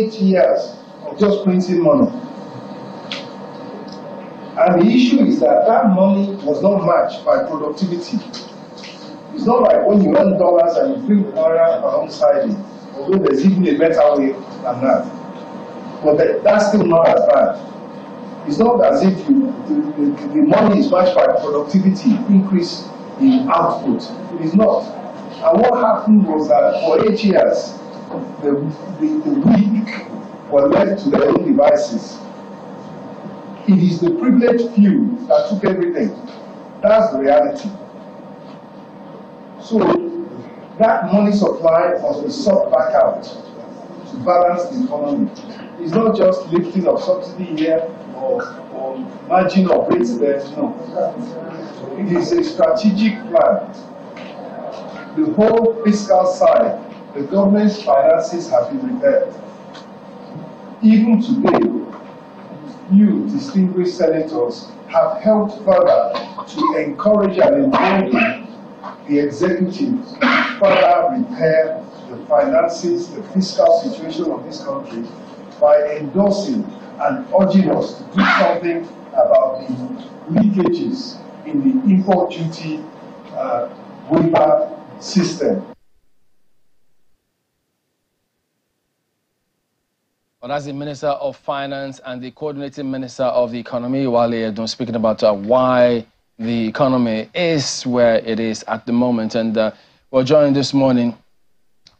eight years of just printing money. And the issue is that that money was not matched by productivity. It's not like when you earn dollars and you bring naira alongside it, although there's even a better way than that. But that, that's still not as bad. It's not as if you, the, the, the money is matched by productivity, increase in output. It is not. And what happened was that for eight years, the, the, the weak were left to their own devices. It is the privileged few that took everything. That's the reality. So that money supply must be sought back out to balance the economy. It's not just lifting of subsidy here or, or margin of rates there. No. It is a strategic plan. The whole fiscal side, the government's finances have been repaired. Even today, you distinguished senators have helped further to encourage and embolden the executive to further repair the finances, the fiscal situation of this country by endorsing and urging us to do something about the leakages in the import duty uh, waiver system. Well, that's the Minister of Finance and the Coordinating Minister of the Economy, Wale Edun, speaking about uh, why the economy is where it is at the moment. And uh, we're joined this morning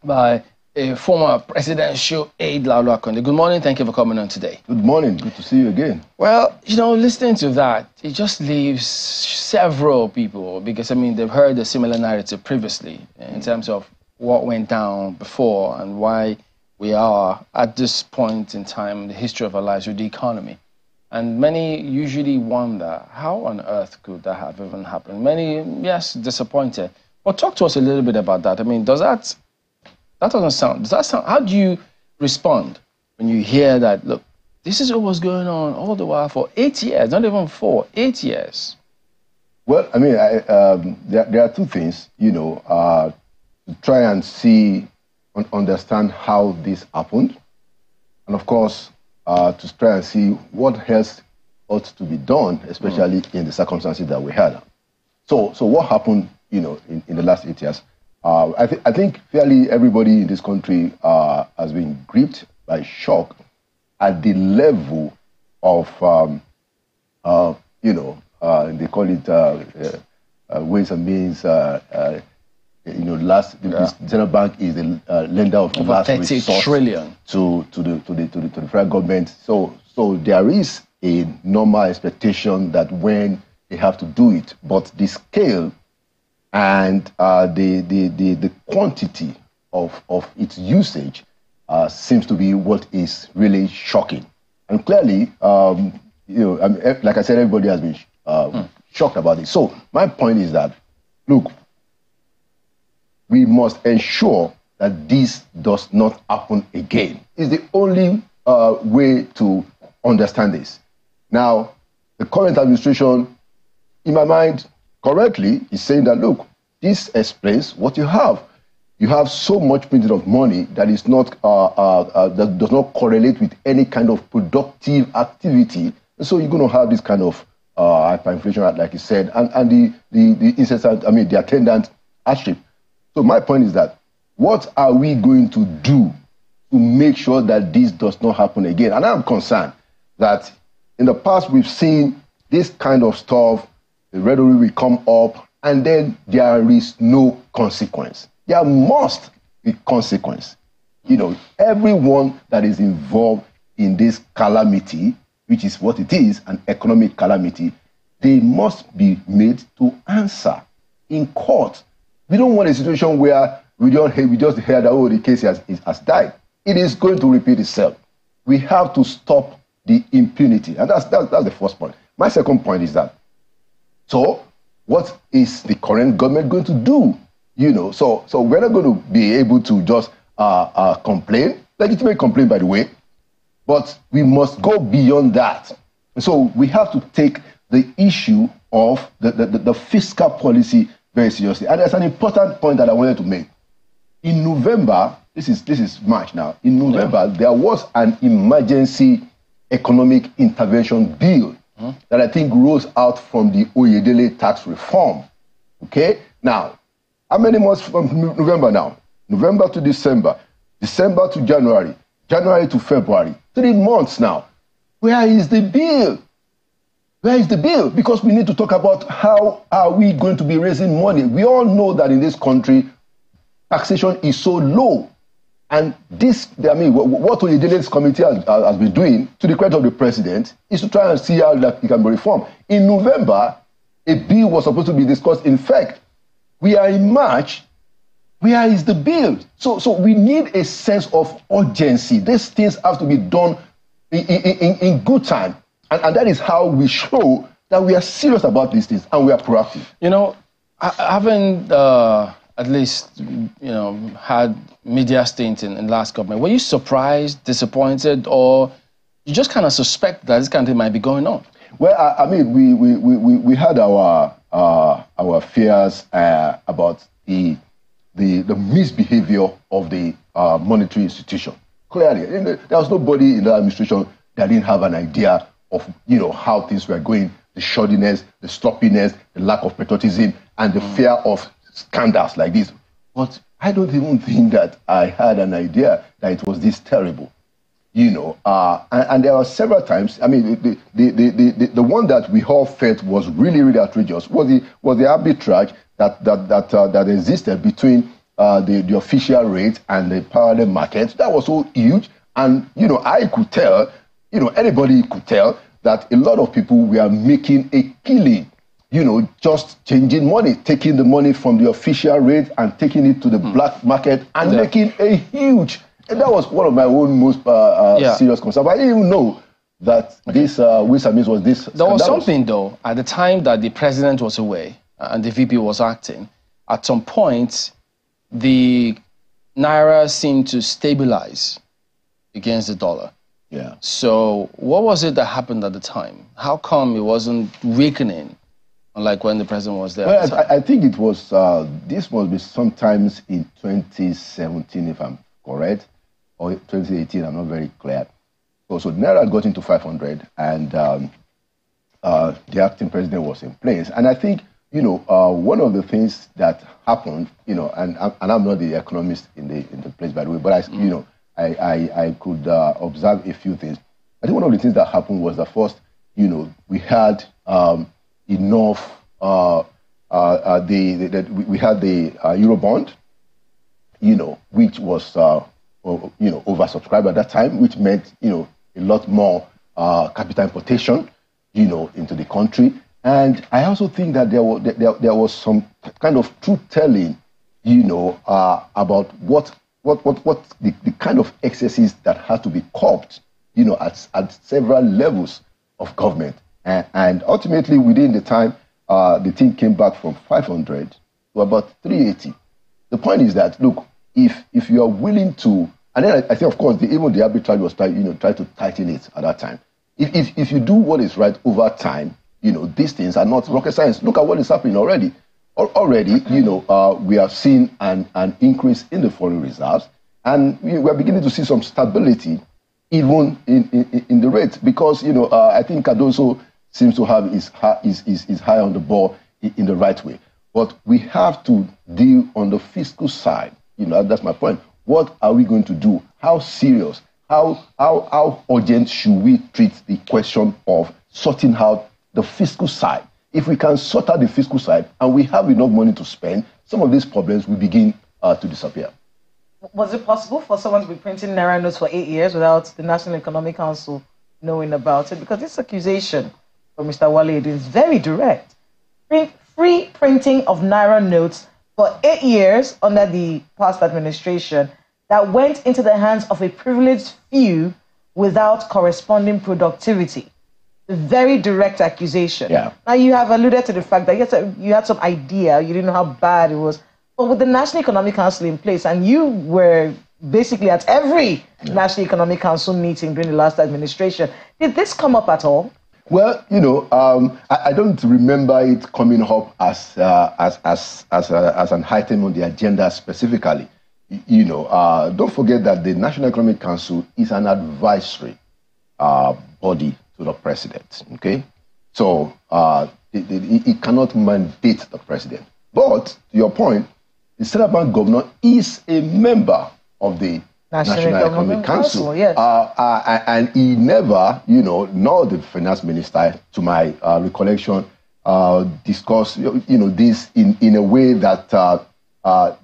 by a former presidential aide, Laolu Akande. Good morning. Thank you for coming on today. Good morning. Good to see you again. Well, you know, listening to that, it just leaves several people because, I mean, they've heard a similar narrative previously in terms of what went down before and why we are at this point in time in the history of our lives with the economy. And many usually wonder how on earth could that have even happened? Many, yes, disappointed. But talk to us a little bit about that. I mean, does that that doesn't sound does that sound how do you respond when you hear that look, this is what was going on all the while for eight years, not even four, eight years. Well, I mean, I, um, there, there, are two things, you know, uh, try and see and understand how this happened. And of course, uh, to try and see what else ought to be done, especially mm. in the circumstances that we had. So, so what happened, you know, in, in the last eight years? Uh, I, th- I think fairly everybody in this country uh, has been gripped by shock at the level of, um, uh, you know, uh, they call it uh, uh, ways and means you know, last yeah. the central bank is the uh, lender of Over last 30 resort trillion. to to the to the to the to the federal government. So so there is a normal expectation that when they have to do it, but the scale and uh, the, the the the quantity of of its usage uh, seems to be what is really shocking. And clearly, um, you know, I mean, like I said, everybody has been mm. shocked about it. So my point is that, look, we must ensure that this does not happen again. It's the only uh, way to understand this. Now, the current administration, in my mind, correctly, is saying that, look, this explains what you have. You have so much printing of money that is not uh, uh, uh that does not correlate with any kind of productive activity. And so you're going to have this kind of uh, hyperinflation, like you said, and, and the, the, the incessant, I mean, the attendant hardship. So my point is that what are we going to do to make sure that this does not happen again? And I'm concerned that in the past we've seen this kind of stuff, the rhetoric will come up, and then there is no consequence. There must be consequence. You know, everyone that is involved in this calamity, which is what it is, an economic calamity, they must be made to answer in court we don't want a situation where we don't we just hear that oh the case has, has died. It is going to repeat itself. We have to stop the impunity, and that's, that's that's the first point. My second point is that so what is the current government going to do? You know, so so we're not going to be able to just uh, uh, complain, legitimate complaint, by the way, but we must go beyond that. So we have to take the issue of the, the, the fiscal policy very seriously. And there's an important point that I wanted to make. In November, this is this is March now. In November, yeah. there was an emergency economic intervention bill mm-hmm. that I think rose out from the Oyedele tax reform. Okay, now how many months from November now? November to December, December to January, January to February, three months now. Where is the bill? Where is the bill? Because we need to talk about how are we going to be raising money. We all know that in this country, taxation is so low. And this, I mean, what the Oyedele's committee has, has, been doing, to the credit of the president, is to try and see how that it can be reformed. In November, a bill was supposed to be discussed. In fact, we are in March. Where is the bill? So, so we need a sense of urgency. These things have to be done in, in, in good time. And, and that is how we show that we are serious about these things and we are proactive. You know, I haven't uh, at least, you know, had media stint in, in last government. Were you surprised, disappointed, or you just kind of suspect that this kind of thing might be going on? Well, I, I mean, we, we, we, we had our, uh, our fears uh, about the, the, the misbehavior of the uh, monetary institution. Clearly, there was nobody in the administration that didn't have an idea of you know how things were going, the shoddiness, the sloppiness, the lack of patriotism, and the mm. fear of scandals like this. But I don't even think that I had an idea that it was this terrible. You know, uh, and, and, there are several times. I mean, the, the, the, the, the one that we all felt was really, really outrageous was the was the arbitrage that that that uh, that existed between uh, the the official rate and the parallel market. That was so huge, and you know, I could tell you know, anybody could tell that a lot of people were making a killing, you know, just changing money, taking the money from the official rate and taking it to the mm. black market and yeah. making a huge. And that was one of my own most uh, uh, yeah. serious concerns. But I didn't even know that okay. this uh, was this. There was something though at the time that the president was away and the VP was acting. At some point, the naira seemed to stabilize against the dollar. Yeah. So what was it that happened at the time? How come it wasn't weakening, like when the president was there? Well, I, I, think it was. Uh, this must be sometimes in 2017, if I'm correct, or 2018. I'm not very clear. So, so Naira got into 500, and um, uh, the acting president was in place. And I think you know uh, one of the things that happened, you know, and and I'm not the economist in the in the place by the way, but I, mm. you know I, I, I could uh, observe a few things. I think one of the things that happened was that first, you know, we had um, enough, uh, uh, uh the, the, the, we had the uh, Eurobond, you know, which was, uh, you know, oversubscribed at that time, which meant, you know, a lot more capital importation, you know, into the country. And I also think that there was, there, there was some kind of truth telling, you know, about what what what what the, the kind of excesses that had to be curbed, you know, at at several levels of government, and, and ultimately within the time, uh, the thing came back from 500 to about 380. The point is that look, if if you are willing to, and then I, I think of course the, even the arbitrage was trying, you know, try to tighten it at that time. If, if if you do what is right over time, you know, these things are not rocket science. Look at what is happening already already, you know, uh, we have seen an, an increase in the foreign reserves, and we are beginning to see some stability even in, in, in the rate because, you know, uh, I think Cardoso seems to have his, his, his, his high on the ball in, in the right way. But we have to deal on the fiscal side. You know, that's my point. What are we going to do? How serious? How, how, how urgent should we treat the question of sorting out the fiscal side? If we can sort out the fiscal side and we have enough money to spend, some of these problems will begin uh, to disappear. Was it possible for someone to be printing Naira notes for eight years without the National Economic Council knowing about it? Because this accusation from Mr. Wale is very direct. Free printing of Naira notes for eight years under the past administration that went into the hands of a privileged few without corresponding productivity very direct accusation. Yeah. Now you have alluded to the fact that yes, you had some idea, you didn't know how bad it was, but with the National Economic Council in place, and you were basically at every yeah. National Economic Council meeting during the last administration, did this come up at all? Well, you know, um, I, I, don't remember it coming up as uh, as as as, uh, as an item on the agenda specifically. you know, uh, don't forget that the National Economic Council is an advisory uh, body to the president. Okay, so uh, it, it, it, cannot mandate the president. But to your point, the central bank governor is a member of the National, National Economic Council. Council yes. Uh, uh, and he never, you know, nor the finance minister, to my uh, recollection, uh, discuss, you know, this in, in a way that, uh, uh,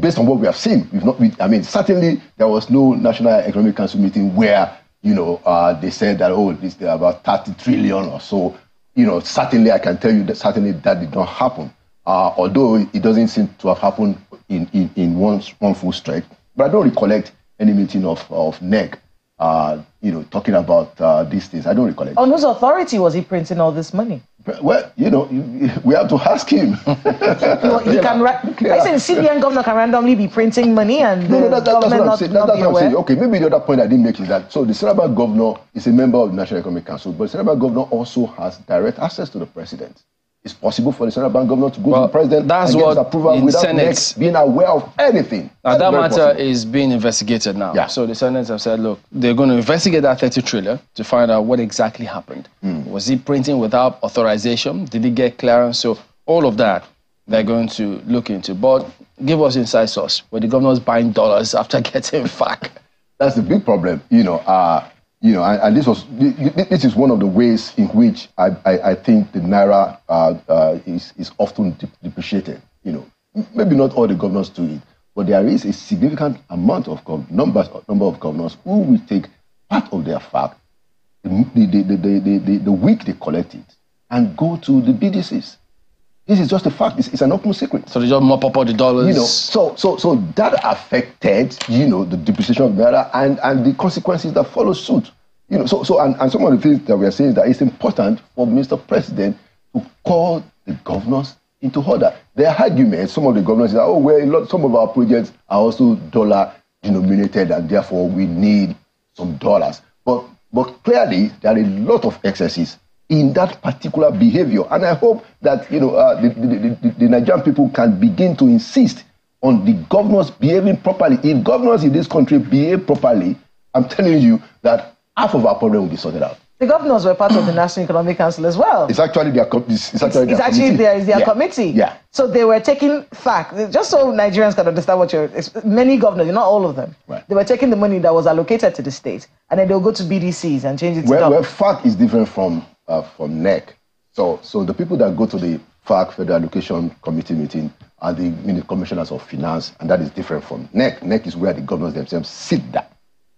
based on what we have seen, we've not, we, I mean, certainly there was no National Economic Council meeting where, you know, they said that, oh, this, there are about 30 trillion or so. You know, certainly I can tell you that certainly that did not happen. although it doesn't seem to have happened in, in, in one, one full strike. But I don't recollect any meeting of, of NEC, uh, you know, talking about uh, these things. I don't recollect. On whose authority was he printing all this money? Well, you know, we have to ask him. he can. Ra- I said CBN governor can randomly be printing money and no, no, that, that, that's what I'm saying. That, that's what I'm saying. Okay, maybe the other point I didn't make is that so the Central governor is a member of the National Economic Council, but the Central governor also has direct access to the president it's possible for the central bank governor to go well, to the president that's and get approval without Senate, being aware of anything. Now that matter possible. is being investigated now. Yeah. So the Senate have said, look, they're going to investigate that 30 trillion to find out what exactly happened. Mm. Was he printing without authorization? Did he get clearance? So all of that they're going to look into. But give us inside source where the governor's buying dollars after getting FAAC. That's the big problem. You know, uh, you know, and, this was this is one of the ways in which I, I, I think the naira uh, uh, is is often depreciated. You know, maybe not all the governors do it, but there is a significant amount of gov- numbers number of governors who will take part of their FAAC, the the, the, the, the, the week they collect it, and go to the BDCs this is just a fact. It's, it's an open secret. So they just mop up all the dollars. You know, so so so that affected, you know, the depreciation of naira and and the consequences that follow suit. You know, so so and, and some of the things that we are saying is that it's important for Mr. President to call the governors into order. Their argument, some of the governors say, oh well, lot, some of our projects are also dollar denominated and therefore we need some dollars. But but clearly there are a lot of excesses in that particular behavior. And I hope that you know uh, the, the, the, the, Nigerian people can begin to insist on the governors behaving properly. If governors in this country behave properly, I'm telling you that half of our problem will be sorted out. The governors were part of the National Economic Council as well. It's actually their, it's, it's actually it's, their it's actually their, their yeah. committee. Yeah. So they were taking FAAC, just so Nigerians can understand what you're, many governors, not all of them, right. they were taking the money that was allocated to the state and then they'll go to BDCs and change it to well, well, FAAC is different from uh, from NEC. So, so the people that go to the FAAC Federal Allocation Committee meeting are the, commissioners of finance, and that is different from NEC. NEC is where the governors themselves sit down.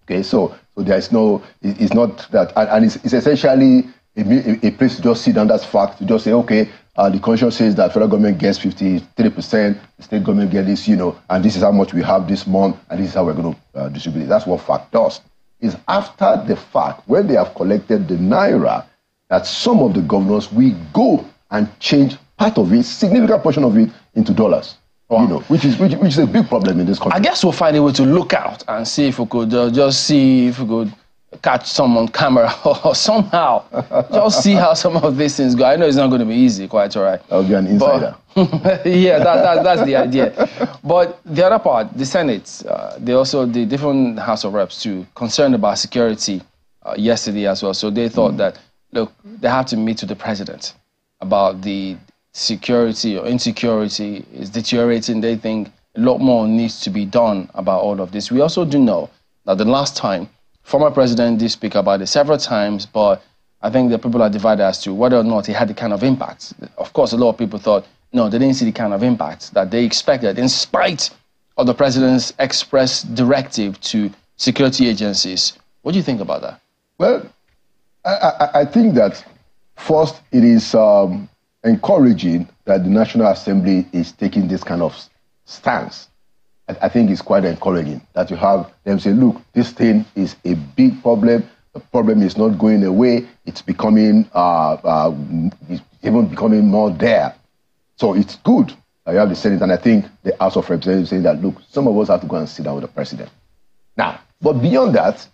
Okay, so so there is no, it's not that, and it's, it's essentially a, a, place to just sit down. That's fact to just say, okay, uh, the constitution says that federal government gets 53%, the state government gets this, you know, and this is how much we have this month, and this is how we're going to uh, distribute it. That's what FAAC does. Is after the FAAC, when they have collected the naira, that some of the governors will go and change part of it, significant portion of it, into dollars. Wow. You know, which is which, which, is a big problem in this country. I guess we'll find a way to look out and see if we could uh, just see if we could catch some on camera or somehow just see how some of these things go. I know it's not going to be easy, quite all right. I'll be an insider. But, yeah, that, that, that's the idea. But the other part, the Senate, uh, they also, the different House of Reps too, concerned about security uh, yesterday as well. So they thought mm. that look, they have to meet with the president about the security or insecurity is deteriorating. They think a lot more needs to be done about all of this. We also do know that the last time, former president did speak about it several times, but I think the people are divided as to whether or not it had the kind of impact. Of course, a lot of people thought, no, they didn't see the kind of impact that they expected, in spite of the president's express directive to security agencies. What do you think about that? Well, I, I, think that first it is um, encouraging that the National Assembly is taking this kind of stance. I, I think it's quite encouraging that you have them say, look, this thing is a big problem. The problem is not going away. It's becoming, uh, uh, it's even becoming more there. So it's good. that You have the Senate, and I think the House of Representatives saying that, look, some of us have to go and sit down with the president. Now, but beyond that,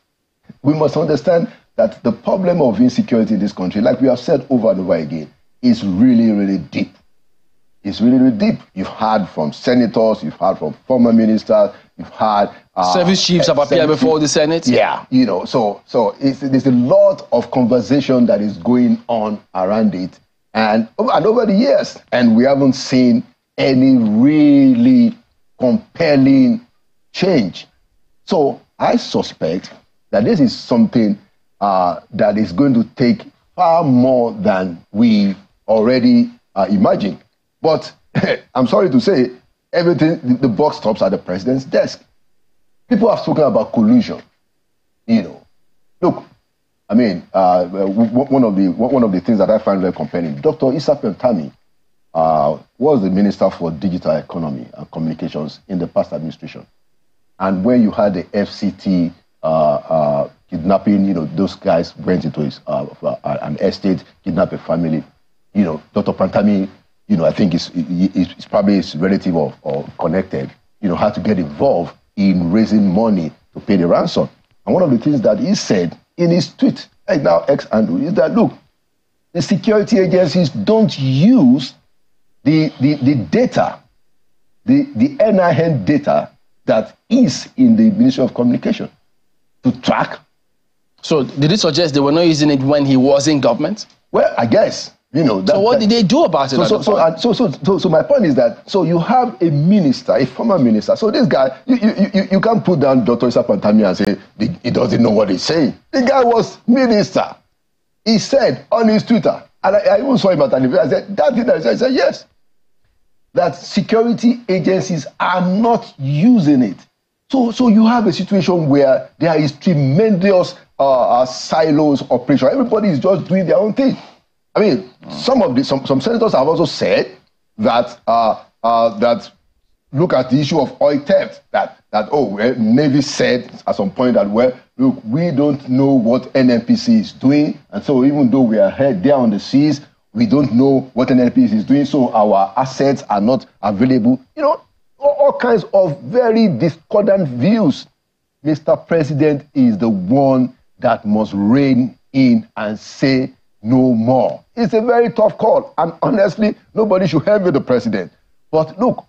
we must understand that the problem of insecurity in this country, like we have said over and over again, is really, really deep. It's really, really deep. You've heard from senators, you've heard from former ministers, you've heard uh, service chiefs have appeared before the Senate. Yeah, you know, so so there's a lot of conversation that is going on around it, and and over the years, and we haven't seen any really compelling change. So I suspect that this is something uh, that is going to take far more than we already uh. But I'm sorry to say, everything, the box stops at the president's desk. People have spoken about collusion. You know, look, I mean, uh, one of the one of the things that I find very compelling, Dr. Issa Pantami uh, was the minister for digital economy and communications in the past administration, and when you had the FCT kidnapping, you know, those guys went into his uh, uh, an estate, kidnapped a family. You know, Dr. Pantami you know, I think it's, it's probably his relative or, or connected, you know, had to get involved in raising money to pay the ransom. And one of the things that he said in his tweet, like now ex Andrew, is that look, the security agencies don't use the, the, the data, the, the NIN data that is in the Ministry of Communication to track. So did it suggest they were not using it when he was in government? Well, I guess. You know, that, so what that, did they do about it? So, so, so, so, so, so, so, my point is that so you have a minister, a former minister. So this guy, you, you, you, you can't put down Dr. Issa Pantami and say he doesn't know what he's saying. The guy was minister. He said on his Twitter, and I, I even saw him at an event. I said that thing that he said, I said yes, that security agencies are not using it. So, so you have a situation where there is tremendous uh, uh, silos operation. Everybody is just doing their own thing. I mean, some of the some, some senators have also said that uh, uh, that look at the issue of oil theft. That that oh, well, Navy said at some point that well, look, we don't know what NNPC is doing, and so even though we are head there on the seas, we don't know what NNPC is doing, so our assets are not available. You know, all, kinds of very discordant views. Mr. President is the one that must rein in and say no more. It's a very tough call. And honestly, nobody should envy the president. But look,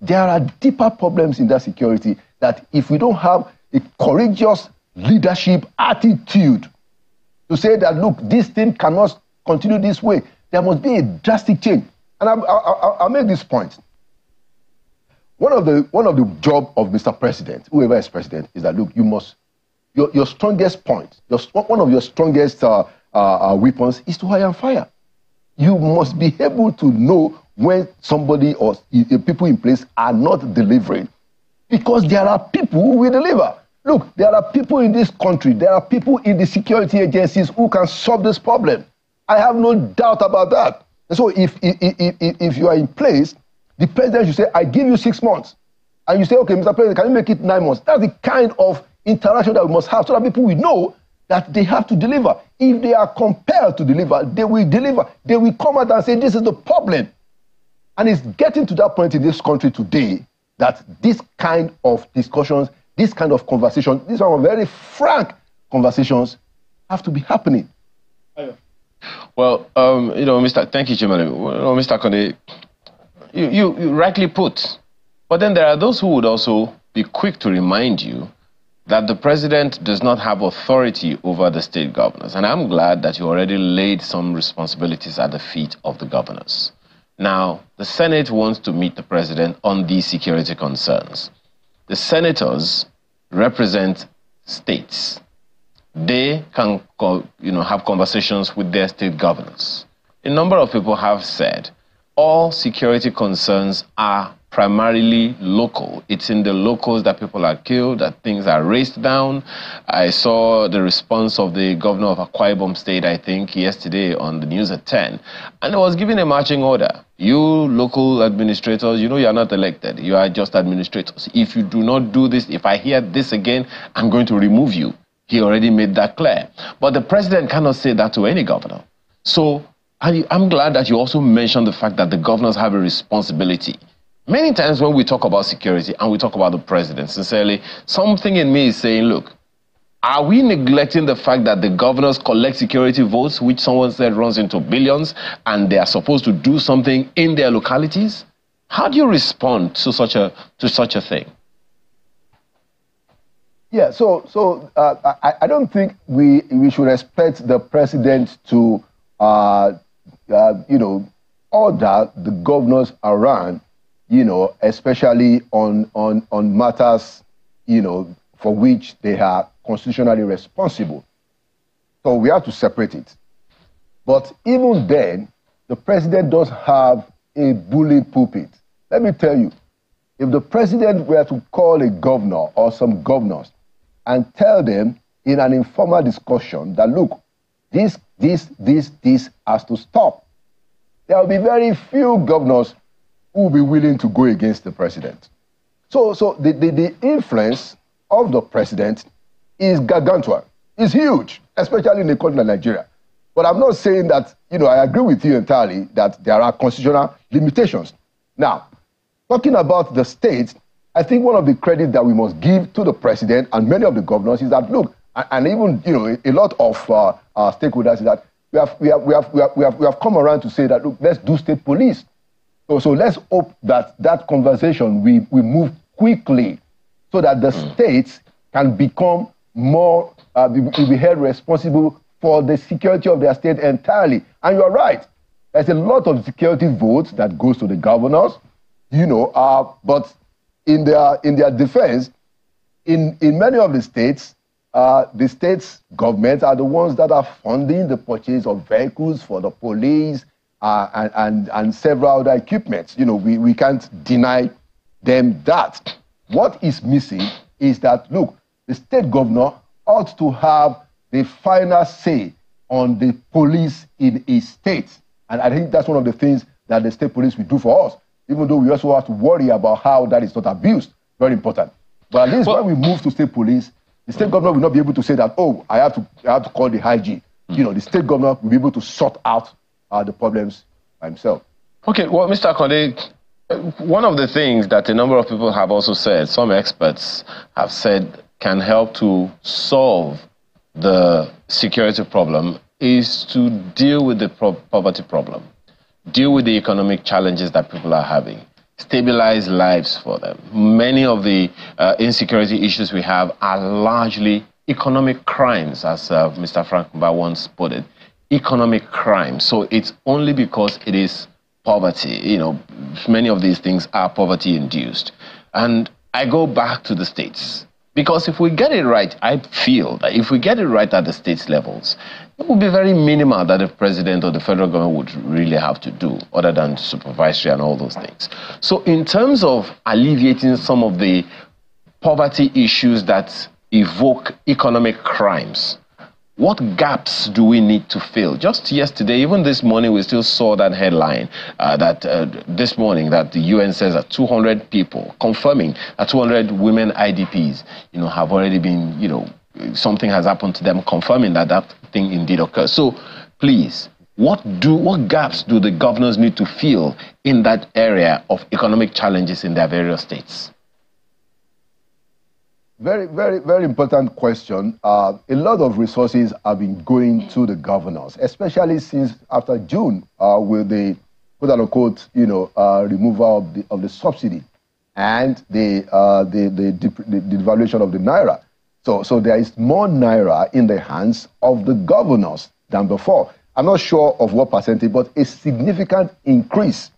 there are deeper problems in that security that if we don't have a courageous leadership attitude to say that, look, this thing cannot continue this way, there must be a drastic change. And I, will make this point. One of the one of the job of Mr. President, whoever is president, is that look, you must your, your strongest point, your, one of your strongest uh, uh, uh, weapons is to hire and fire. You must be able to know when somebody or people in place are not delivering because there are people who will deliver. Look, there are people in this country, there are people in the security agencies who can solve this problem. I have no doubt about that. So if, if, if, if you are in place, the president should say, I give you six months. And you say, okay, Mr. President, can you make it nine months? That's the kind of interaction that we must have so that people will know that they have to deliver. If they are compelled to deliver, they will deliver. They will come out and say, This is the problem. And it's getting to that point in this country today that this kind of discussions, this kind of conversation, these are very frank conversations, have to be happening. Well, um, you know, Mr. Thank you, Jimmy. Well, Mr. Konde, you, you, you rightly put. But then there are those who would also be quick to remind you that the president does not have authority over the state governors. And I'm glad that you already laid some responsibilities at the feet of the governors. Now, the Senate wants to meet the president on these security concerns. The senators represent states. They can you know, have conversations with their state governors. A number of people have said all security concerns are primarily local. It's in the locals that people are killed, that things are raced down. I saw the response of the governor of Akwa Ibom State, I think, yesterday on the news at 10, and it was given a marching order. You local administrators, you know you are not elected. You are just administrators. If you do not do this, if I hear this again, I'm going to remove you. He already made that clear. But the president cannot say that to any governor. So I'm glad that you also mentioned the fact that the governors have a responsibility Many times when we talk about security and we talk about the president, sincerely, something in me is saying, look, Are we neglecting the fact that the governors collect security votes, which someone said runs into billions, and they are supposed to do something in their localities? How do you respond to such a to such a thing? Yeah, so so uh, I, I don't think we we should expect the president to uh, uh, you know order the governors are around, you know, especially on on on matters you know for which they are constitutionally responsible. So we have to separate it. But even then, the president does have a bully pulpit. Let me tell you, if the president were to call a governor or some governors and tell them in an informal discussion that, look, this, this, this, this has to stop. There will be very few governors who will be willing to go against the president. So, so the, the, the influence of the president is gargantuan. It's huge, especially in the country like Nigeria. But I'm not saying that, you know, I agree with you entirely that there are constitutional limitations. Now, talking about the states, I think one of the credits that we must give to the president and many of the governors is that look, and even you know a lot of uh, our stakeholders is that we have, we, have, we, have, we, have, we, have, we have come around to say that look, let's do state police. So, so let's hope that that conversation we, we move quickly so that the mm. states can become more uh, be, be held responsible for the security of their state entirely. And you're right. There's a lot of security votes that goes to the governors, you know, uh, but in their in their defense, in in many of the states, uh, the states governments are the ones that are funding the purchase of vehicles for the police uh, and, and and several other equipments. You know, we, we can't deny them that. What is missing is that look, the state governor ought to have the final say on the police in a state. And I think that's one of the things that the state police will do for us even though we also have to worry about how that is not abused. Very important. But at least well, when we move to state police, the state governor will not be able to say that, oh, I have to, I have to call the high G. Mm. You know, the state governor will be able to sort out uh, the problems by himself. Okay, well, Mr. Akande, one of the things that a number of people have also said, some experts have said can help to solve the security problem is to deal with the poverty problem deal with the economic challenges that people are having, stabilize lives for them. Many of the uh, insecurity issues we have are largely economic crimes, as uh, Mr. Frank Mba once put it. Economic crimes. So it's only because it is poverty. You know, many of these things are poverty induced. And I go back to the states. Because if we get it right, I feel that if we get it right at the states levels, it would be very minimal that the president or the federal government would really have to do, other than supervisory and all those things. So, in terms of alleviating some of the poverty issues that evoke economic crimes, what gaps do we need to fill? Just yesterday, even this morning, we still saw that headline uh, that uh, this morning that the UN says that 200 people confirming that 200 women IDPs, you know, have already been, you know, something has happened to them, confirming that that thing indeed occurs. So, please, what do what gaps do the governors need to fill in that area of economic challenges in their various states? Very, very, very important question. Uh, a lot of resources have been going to the governors, especially since after June, uh, with the quote unquote, you know, uh, removal of the of the subsidy and the, uh, the, the, the, the devaluation of the naira. So, so there is more naira in the hands of the governors than before. I'm not sure of what percentage, but a significant increase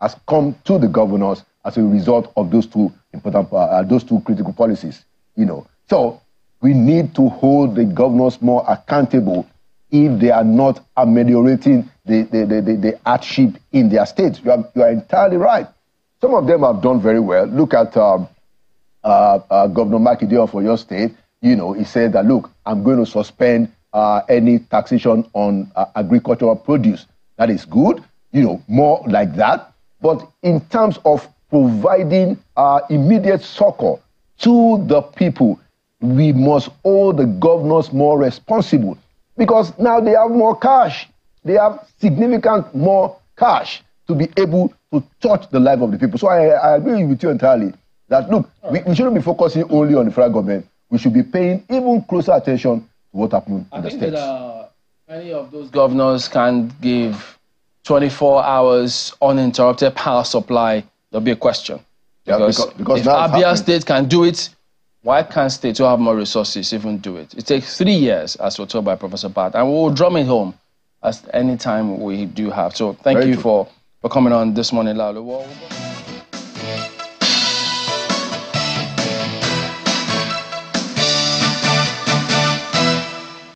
has come to the governors as a result of those two important, uh, those two critical policies. You know, so we need to hold the governors more accountable if they are not ameliorating the, the, the, the, the hardship in their states. You are, you are entirely right. Some of them have done very well. Look at um, uh, uh, Governor Makinde for your state you know, he said that, look, I'm going to suspend uh, any taxation on uh, agricultural produce. That is good, you know, more like that. But in terms of providing uh, immediate succor to the people, we must hold the governors more responsible because now they have more cash. They have significant more cash to be able to touch the life of the people. So I, I agree with you entirely that look, we, we shouldn't be focusing only on the federal government we should be paying even closer attention to what happened I in the states. that uh, many of those governors can't give 24 hours uninterrupted power supply. There'll be a question. Yeah, Because, because- because if Abia. State can do it, why can't states who have more resources even do it? It takes three years, as was told by Professor Pat, and we'll drum it home at any time we do have. So thank Very you true. for, for coming on this morning, Laolu. Well,